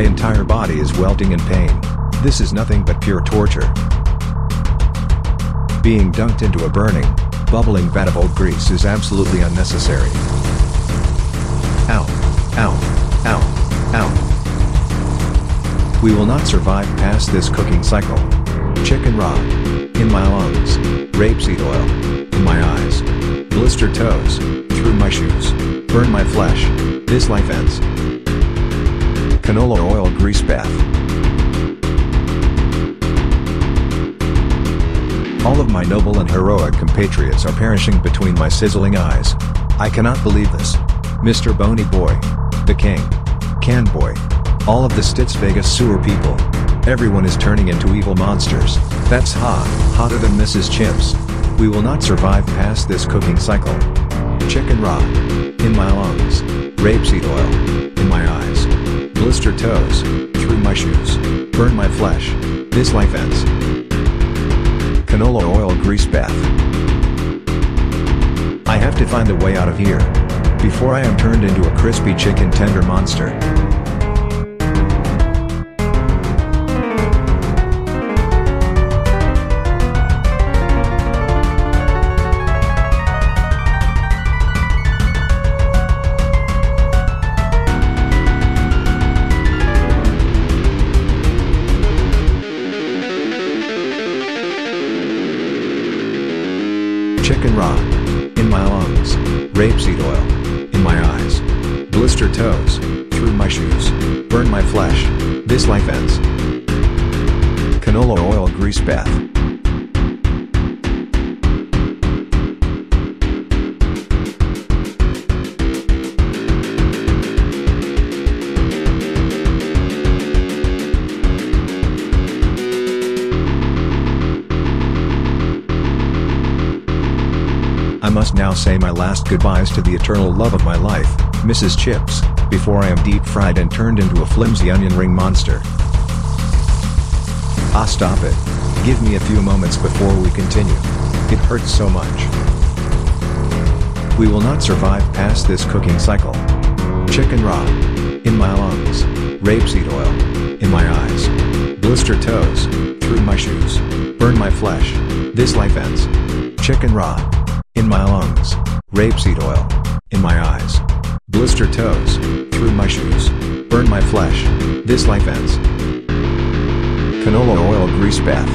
My entire body is welting in pain. This is nothing but pure torture. Being dunked into a burning, bubbling vat of old grease is absolutely unnecessary. Ow. Ow. Ow. Ow. We will not survive past this cooking cycle. Chicken raw. In my lungs. Rapeseed oil. In my eyes. Blister toes. Through my shoes. Burn my flesh. This life ends. Canola oil grease bath. All of my noble and heroic compatriots are perishing between my sizzling eyes. I cannot believe this. Mr. Bony Boi. The King. Canboy. All of the Stittsvegas sewer people. Everyone is turning into evil monsters. That's hot, hotter than Mrs. Chips. We will not survive past this cooking cycle. Chicken raw. In my lungs. Rapeseed oil. Blister toes. Through my shoes. Burn my flesh. This life ends. Canola oil grease bath. I have to find a way out of here. Before I am turned into a crispy chicken tender monster. Chicken raw. In my lungs. Rapeseed oil. In my eyes. Blister toes. Through my shoes. Burn my flesh. This life ends. Canola oil grease bath. I must now say my last goodbyes to the eternal love of my life, Mrs. Chips, before I am deep fried and turned into a flimsy onion ring monster. Ah stop it. Give me a few moments before we continue. It hurts so much. We will not survive past this cooking cycle. Chicken raw. In my lungs. Rapeseed oil. In my eyes. Blister toes. Through my shoes. Burn my flesh. This life ends. Chicken raw. In my lungs. Rapeseed oil. In my eyes. Blister toes. Through my shoes. Burn my flesh. This life ends. Canola oil grease bath.